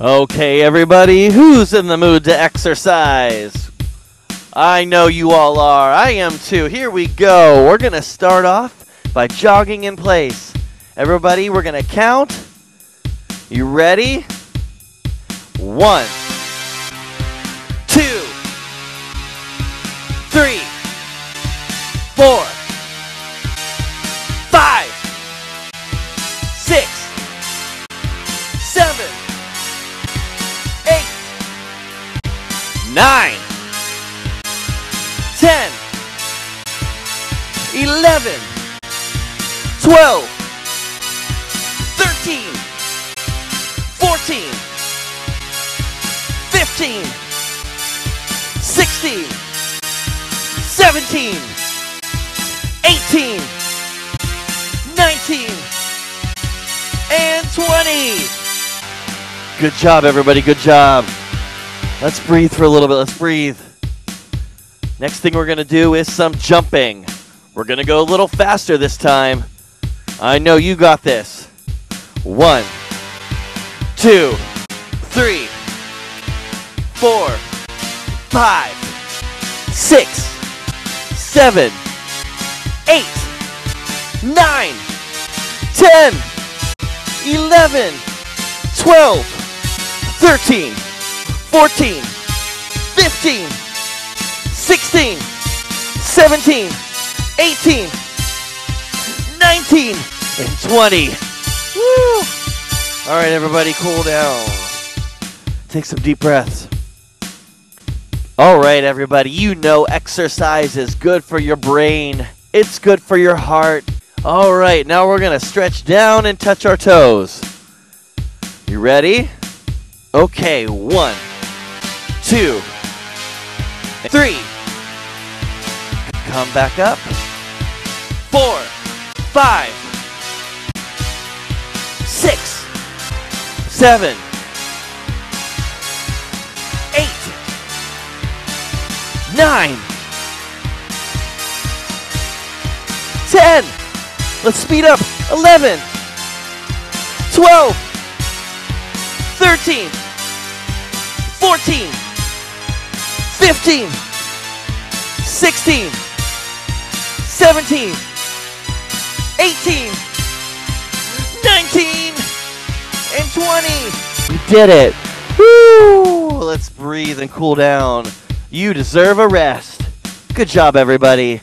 Okay, everybody, who's in the mood to exercise? I know you all are. I am too. Here we go. We're going to start off by jogging in place. Everybody, we're going to count. You ready? One, 9, 10, 11, 12, 13, 14, 15, 16, 17, 18, 19, and 20. Good job, everybody. Good job. Let's breathe for a little bit. Let's breathe. Next thing we're going to do is some jumping. We're going to go a little faster this time. I know you got this. One, two, three, four, five, six, seven, eight, nine, ten, eleven, twelve. 13, 14, 15, 16, 17, 18, 19, and 20. Woo! All right, everybody, cool down. Take some deep breaths. All right, everybody, you know exercise is good for your brain, it's good for your heart. All right, now we're going to stretch down and touch our toes. You ready? Okay, one, two, three. Come back up. Four, five, six, seven, eight, nine, ten. Let's speed up. Eleven, twelve, thirteen. 14, 15, 16, 17, 18, 19, and 20. We did it. Woo! Let's breathe and cool down. You deserve a rest. Good job, everybody.